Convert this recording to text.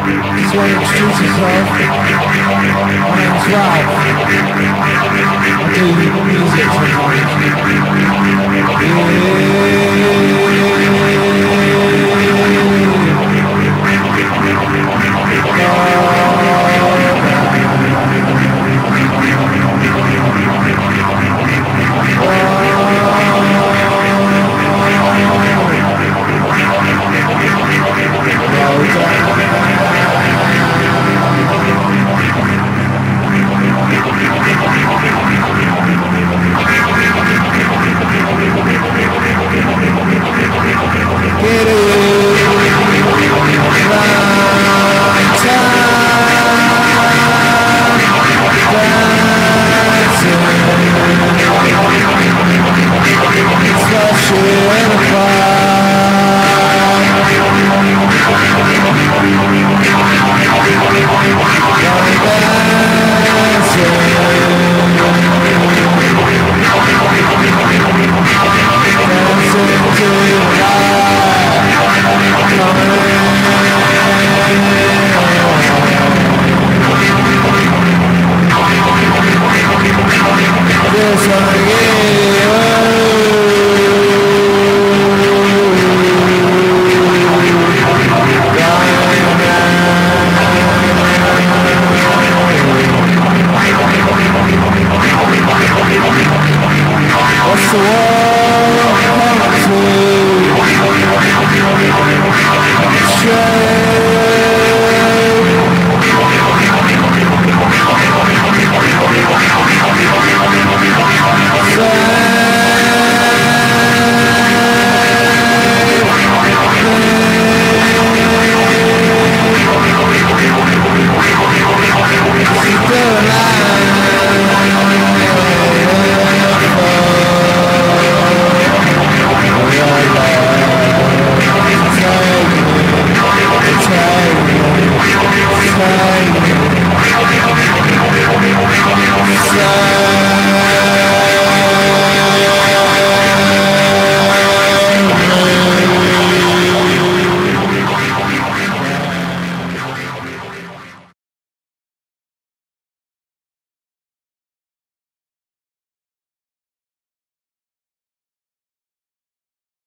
Want to introduce yourself. My name's Ralph. love. Tell me, tell me.